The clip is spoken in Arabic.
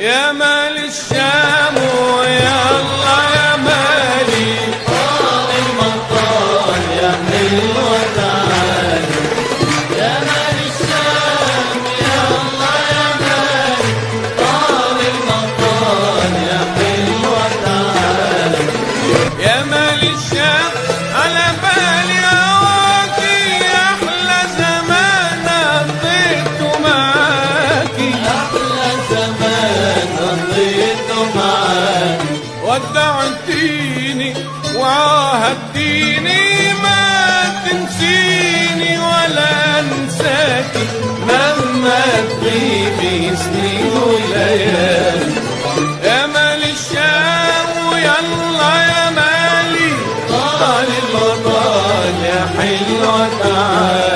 يا مال الشام. ودعتيني وعاهدتيني ما تنسيني ولا انساكي مهما تغيبي سنين وليالي. يا مال الشام ويلا يا مالي. طال المطال يا حلوة تعالي